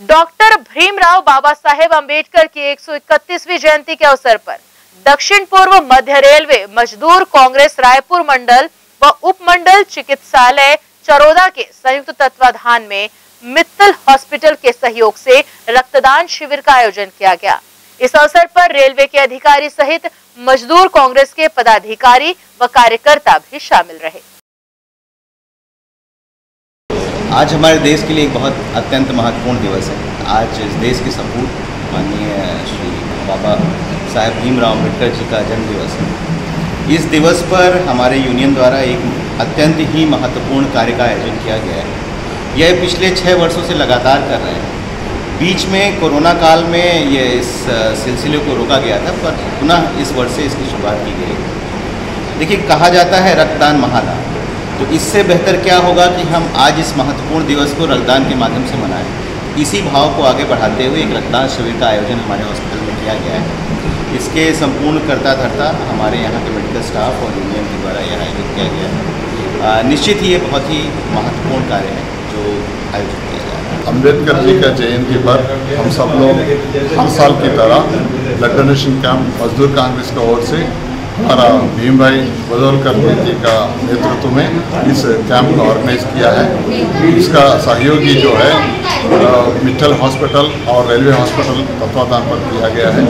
Doctor Bhimrao Baba Saheb Ambedkar की 131वीं जयंती के अवसर पर दक्षिण पूर्व मध्य रेलवे, मजदूर कांग्रेस, रायपुर मंडल व उपमंडल चिकित्सालय चरोदा के संयुक्त तत्वाधान में मित्तल हॉस्पिटल के सहयोग से रक्तदान शिविर का आयोजन किया गया। इस अवसर पर रेलवे के अधिकारी सहित मजदूर कांग्रेस के पदाधिकारी व कार्यकर्ता भी शामिल रहे। आज हमारे देश के लिए एक बहुत अत्यंत महत्वपूर्ण दिवस है। आज इस देश के सपूत माननीय श्री बाबा साहेब भीमराव अंबेडकर जी का जन्म दिवस है। इस दिवस पर हमारे यूनियन द्वारा एक अत्यंत ही महत्वपूर्ण कार्य का आयोजन किया गया है। यह पिछले छः वर्षों से लगातार कर रहे हैं। बीच में कोरोना काल में ये इस सिलसिले को रोका गया था, पर पुनः इस वर्ष से इसकी शुरुआत की गई देखिए, कहा जाता है रक्तदान महादान। तो इससे बेहतर क्या होगा कि हम आज इस महत्वपूर्ण दिवस को रक्तदान के माध्यम से मनाएँ। इसी भाव को आगे बढ़ाते हुए एक रक्तदान शिविर का आयोजन हमारे हॉस्पिटल में किया गया है। इसके संपूर्ण करता धरता हमारे यहाँ के मेडिकल स्टाफ और यूनियन के द्वारा यह आयोजित किया गया है। निश्चित ही ये बहुत ही महत्वपूर्ण कार्य है जो आयोजित किया जा रहा है। अंबेडकर जी का जयंती पर हम सब लोग हर साल की तरह ब्लड डोनेशन कैंप मजदूर कांग्रेस की ओर से हमारा भीम भाई बदौलकर जी का नेतृत्व में इस कैंप को ऑर्गेनाइज किया है। इसका सहयोगी जो है मिट्टल हॉस्पिटल और रेलवे हॉस्पिटल तत्वाधान पर किया गया है।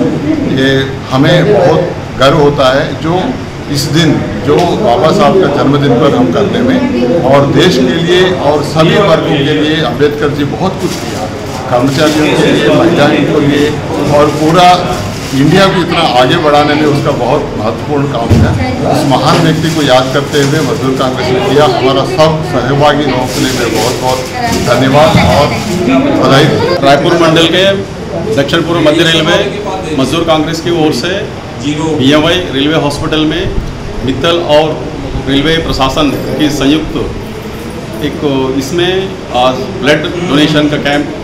ये हमें बहुत गर्व होता है जो इस दिन, जो बाबा साहब का जन्मदिन पर हम करने में और देश के लिए और सभी वर्गों के लिए अंबेडकर जी बहुत कुछ किया। कर्मचारियों के लिए, महिलाओं के लिए और पूरा इंडिया को इतना आगे बढ़ाने में उसका बहुत महत्वपूर्ण काम है। उस महान व्यक्ति को याद करते हुए मजदूर कांग्रेस ने किया। हमारा सब सहभागी लोगों के लिए बहुत बहुत धन्यवाद और बधाई। रायपुर मंडल के दक्षिण पूर्व मध्य रेलवे मजदूर कांग्रेस की ओर से बी रेलवे हॉस्पिटल में मित्तल और रेलवे प्रशासन की संयुक्त एक, इसमें आज ब्लड डोनेशन का कैंप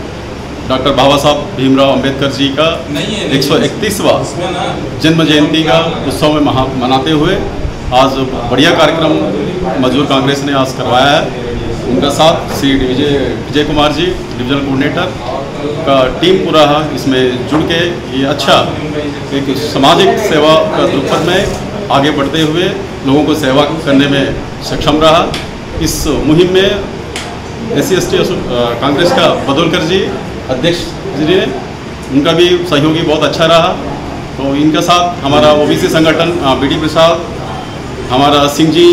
डॉक्टर बाबा साहब भीमराव अंबेडकर जी का एक सौ इकतीसवा जन्म जयंती का उत्सव में महा मनाते हुए आज बढ़िया कार्यक्रम मजदूर कांग्रेस ने आज करवाया है। उनका साथ श्री विजय विजय कुमार जी डिविजनल कोऑर्डिनेटर का टीम पूरा इसमें जुड़ के ये अच्छा एक सामाजिक सेवा का दृपद में आगे बढ़ते हुए लोगों को सेवा करने में सक्षम रहा। इस मुहिम में एस सी कांग्रेस का बदौलकर जी अध्यक्ष जी ने, उनका भी सहयोगी बहुत अच्छा रहा। तो इनके साथ हमारा ओबीसी संगठन बी डी प्रसाद, हमारा सिंह जी,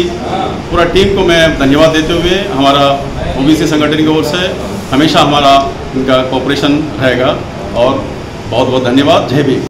पूरा टीम को मैं धन्यवाद देते हुए हमारा ओबीसी संगठन की ओर से हमेशा हमारा इनका कॉपरेशन रहेगा और बहुत बहुत धन्यवाद। जय भी